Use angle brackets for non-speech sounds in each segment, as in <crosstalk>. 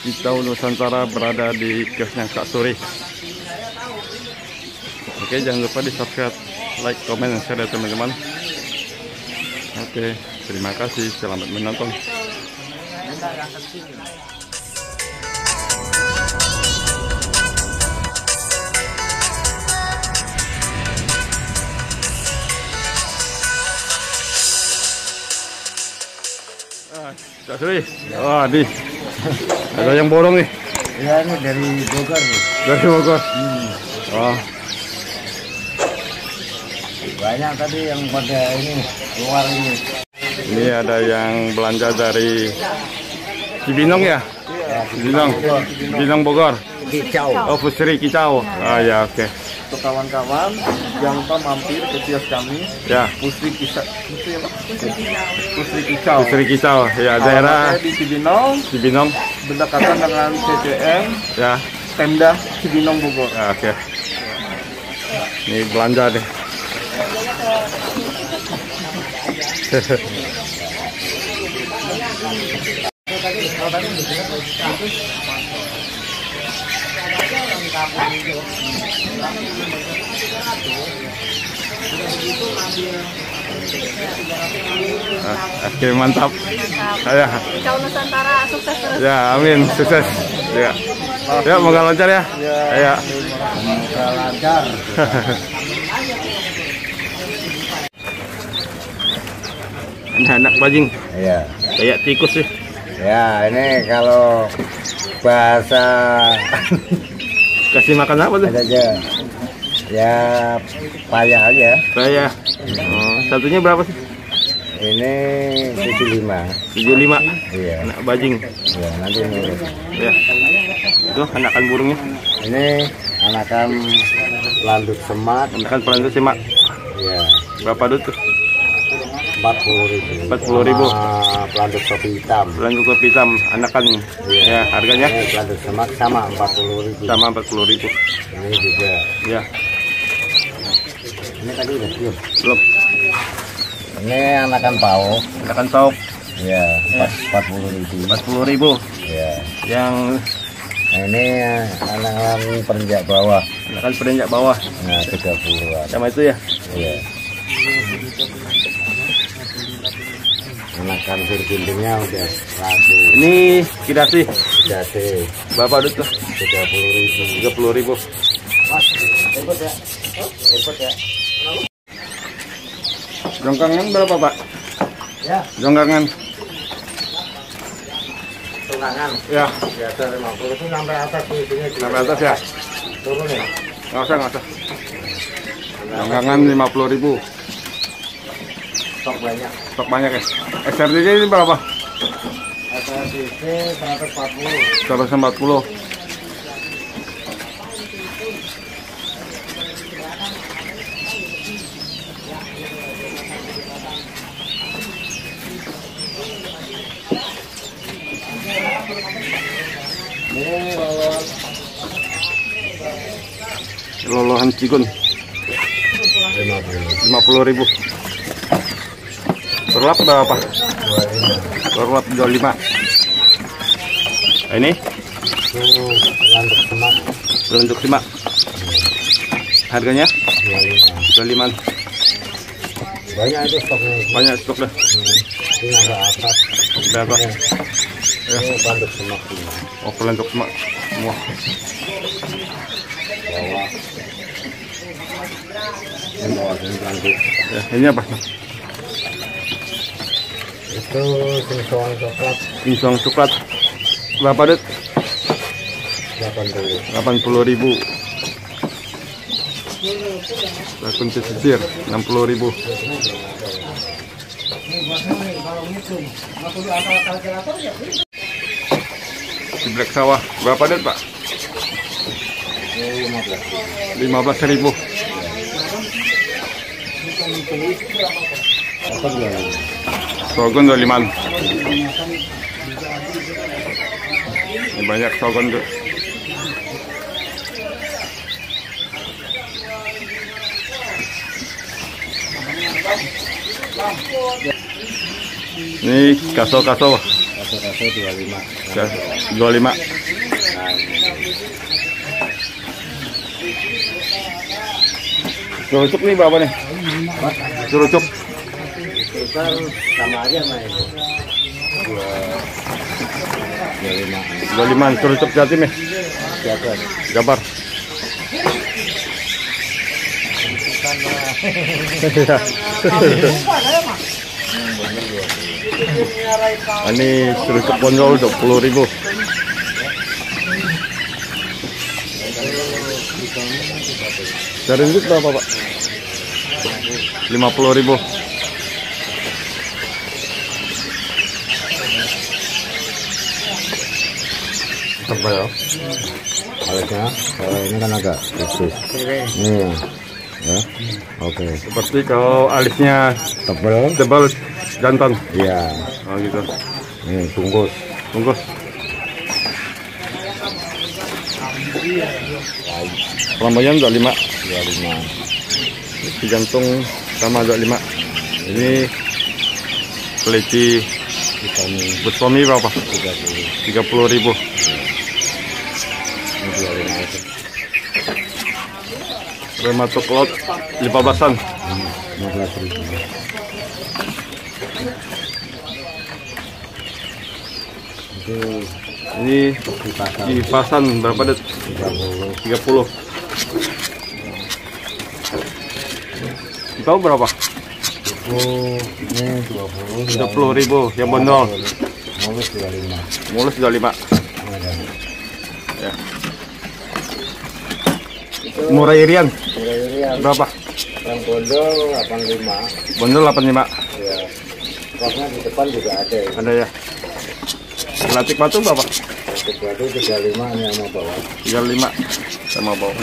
Kita Nusantara berada di kiosnya Kak Suri. Oke, jangan lupa di subscribe, like, komen, dan share ya teman-teman. Oke, terima kasih. Selamat menonton. Ah, Kak Suri. Wah, di. Ada yang borong nih Ya ini dari Bogor nih. dari Bogor. Hmm. Wah, Banyak tadi yang pada ini keluar ini. ini ada yang belanja dari Cibinong ya? Ya, Cibinong, Cibinong Bogor. Kicau. Oh, Pusri Kicau. Ah ya, oke. untuk kawan-kawan yang lupa mampir ke kios kami Ya, Pusri Kisah Pusri apa? Pusri Kicau. Ya, daerah di Cibinong Cibinong. berdekatan dengan CCM Ya, Pemda Cibinong Bogor Ah, oke. Ini belanja deh. Ah, <laughs> Oke mantap. Ya, Kau Nusantara sukses terus. ya amin sukses. Ya, ya moga lancar ya. Ya. Semoga lancar. Ini anak bajing Iya. kayak tikus sih. Ya ini kalau bahasa Kasih makan apa tuh? ada aja. Ya payah aja. Saya. Oh, satunya berapa sih? Ini 75. 75. Iya. Anak bajing. Iya, nanti nurut. Ya. Itu anakan burungnya. Ini anakan landut semat. Anakan pelan itu simak. Iya. Berapa dulu tuh? 40 ribu. 40 ribu. pelandut topi hitam. Pelan kopi hitam anakan. Iya. Ya, harganya Ini pelandut semat sama 40 ribu. sama 40 ribu. Ini juga. Ya, Ini tadi udah belum. belum. Ini anakan pau. Anakan top Ya, Ya. 40 ribu. 40 ribu. Ya. Yang Nah, ini anakan perenjak bawah. anakan perenjak bawah. Nah, 30-an. Sama itu ya. Iya. Anakan virginnya udah laku. Ini kidasi Jadi berapa dulu tuh? 30 ribu. 30 ribu. Mas, ikut ya. Ikut ya. Jongkangan berapa pak? Ya, Jongkangan. tunangan. Ya, Biasa 50 itu sampai atas itunya sampai atas ya. Turun ya. Nggak usah, nggak usah. Jongkangan 50 ribu. Stok banyak. Stok banyak ya. SRDJ ini berapa? SRDC 140. 140. Ini Lolohan Cigun 50. 50 ribu. Terlap berapa? 25. Terlap 25. Nah, ini Itu landuk semak untuk simak. Harganya 25. 25. Banyak itu stoknya. Banyak stok dah. Hmm. Ini ada atas. Berapa? Ini banduk semak ini. Oh, bawah ini landuk. Ya, ini apa? Itu singkong coklat Pinsong coklat. Berapa dek? 80. 80 ribu. Bakun pesisir 60 ribu. Seblek sawah berapa dek pak? Ini 15. 15 ribu. Sogon 25. Ini banyak sogon tuh. Ini kaso-kaso. rata-rata dua lima. dua lima Curucuk nih berapa nih? Curucuk sama aja itu. Dua lima. dua lima curucuk jatim ya? Siapa? Jabar. Ini curucuk bonjol dua puluh ribu. Dari itu berapa pak? Lima puluh ribu. Tebal. Kalau ini kan agak khusus. Ini, ya. Oke. Seperti kalau alisnya Tebal. tebal jantan. Iya. Oh gitu. Ini bungkus. Bungkus. Pelambayan 25 Dua lima. di jantung sama 25 ini Vitamin bersuami berapa? tiga puluh. 30 ribu rematuk lot 15an Lima belas ribu. Itu ini di pasar di pasan berapa det? tiga puluh. 30 tahu berapa? Dua puluh. 30 ribu yang bondol Mulus dua lima. mulus 25 Ada. ya. Murah irian Kira-kira berapa? yang bondol delapan lima. bondol 85 Ya. Roknya di depan juga ada. ya. ada ya Latik batu berapa? Untuk batu tiga lima ini yang mau bawa. 35 sama bawah.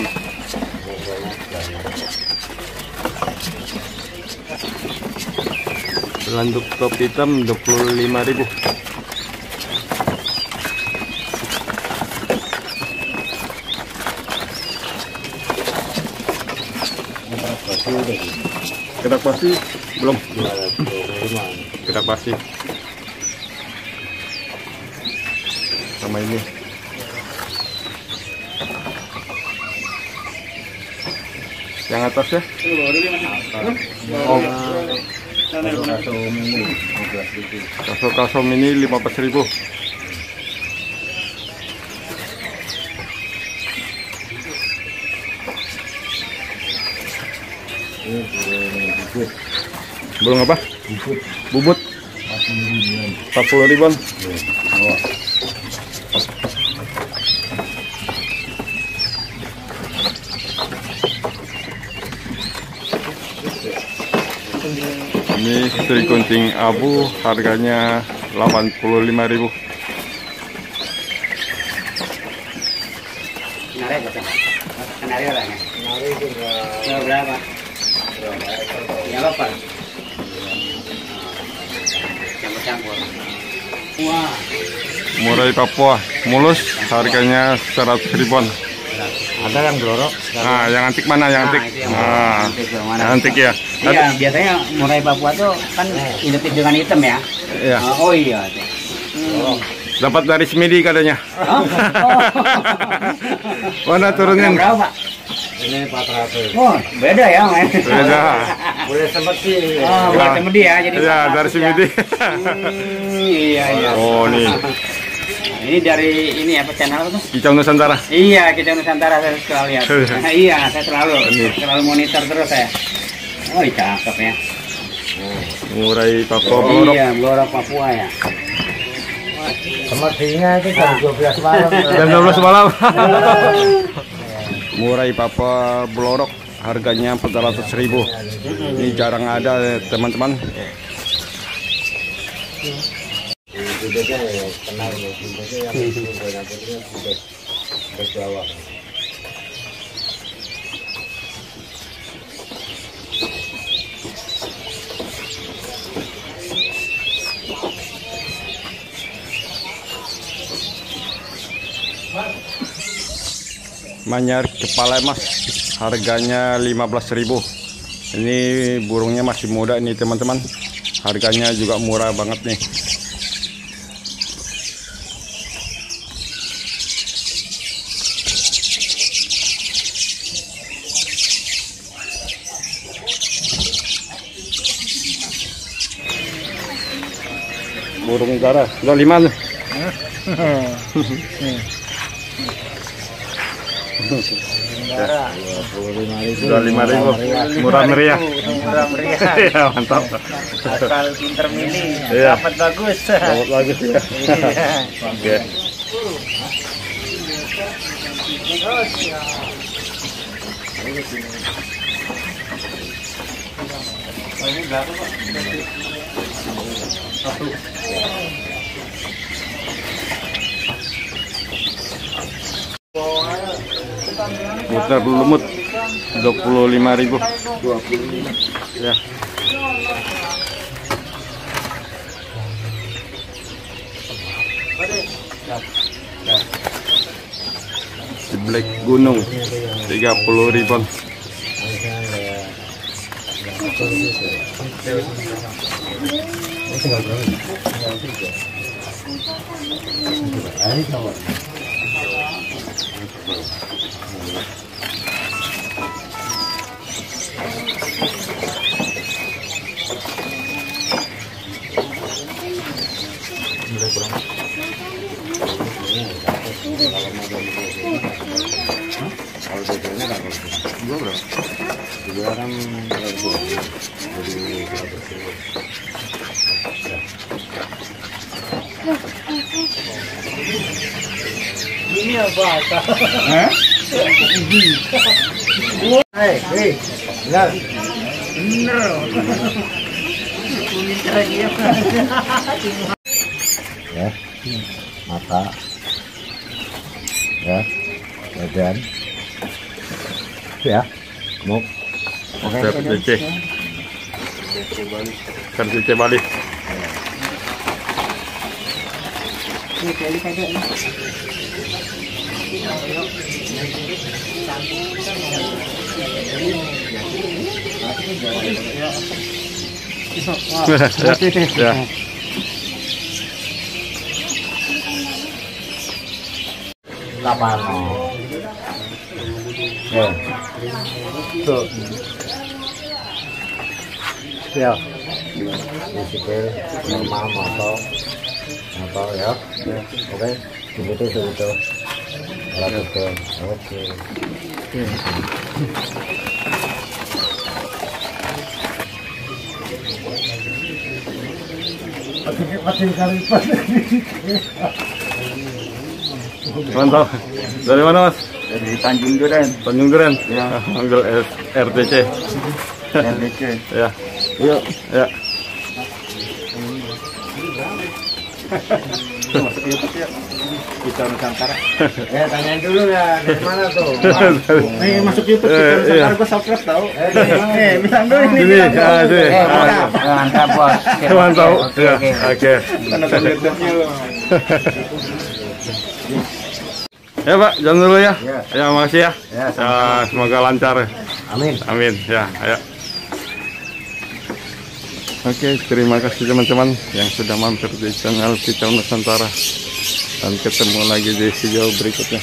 Landuk top hitam 25 ribu Batu udah di Kedak pasti? Belum. Kedak pasti. Sama ini. Yang atasnya Oh. Satu ini lima belas ribu. kaso kaso mini 15 ribu Ini belum bubut. Belum apa? Bubut. Bubut Empat puluh ribuan. 40 ribuan Ini Sri Kunting Abu harganya 85.000 ribu Kenari berapa? Kenari itu enggak Berapa? Ya apa? Campur-campur. Wah, Murai Papua mulus harganya 100 ribuan ada yang dorok. Nah yang antik mana yang Nah, antik? itu yang Nah, antik yang mana? yang antik ya iya biasanya murai Papua tuh kan identik dengan hitam ya. Iya. Ah, Oh iya. tuh. Hmm. Dapat dari Semidi katanya Oh. <laughs> Mana turunin? Yang berapa? Ini empat ratus. Oh, beda ya, men. Beda Boleh sempat sih. Oh, Ya. buat semedi ya, jadi Iya dari ya. Semidi Hmm, iya, iya. Oh nih Nah, ini dari ini apa channel apa tuh? Kicau Nusantara Iya, kita Nusantara saya suka lihat. Nah, iya, saya selalu Ini. selalu monitor terus saya. Oh, iya, cakep ya. Murai Papua Blorok Iya, Blorok Papua ya. Semestinya itu jam dua belas malam. Jam 12 malam Murai Papua Blorok harganya 400 ribu Ini jarang ada teman-teman ya manyar kepala emas harganya 15.000 ini burungnya masih muda ini teman-teman. Harganya juga murah banget nih. Burung darah udah lima. <laughs> Iya. Dua lima ribu. Murah meriah. Murah meriah. <laughs> Iya mantap. Asal pinter milih, Iya. dapat bagus. Dapat bagus ya. Iya. Oke. Muter lumut 25.000. 25. Ya. Di Black Gunung 30 ribbon. Ini apa? Hei, hei. Ya, mata. Ya, badan. Ya, mau. Oke, Siap DC. Kan DC Bali. Ya, ya. Ya. Tuh. Ya. Normal moto. Moto ya. Oke. Begitu begitu. Betul. Oke. Mantap. Dari mana mas? Dari Tanjung Duren, Tanjung Duren. Ya. Ambil RTC. LDC. ya, Yuk, ya. masuk YouTube ya. Kita Nusantara. <laughs> Eh, tanyain dulu ya, dari mana tuh? <laughs> Nih masuk YouTube Eh, kita Nusantara iya. gue subscribe tau. Eh? Eh, bilang dulu ini. Bilang ah. Eh, Ah, mantap. Mantap, Bos. <laughs> Oke, Mantap. oke, Ya, oke. oke. Kan ada YouTube-nya. Ya Pak, jalan dulu ya. Ya. Ya, makasih ya. Ya, Ya, semoga lancar. Amin. Amin. Ya, ayo. Oke, terima kasih teman-teman yang sudah mampir di channel Kicau Nusantara. Dan ketemu lagi di video berikutnya.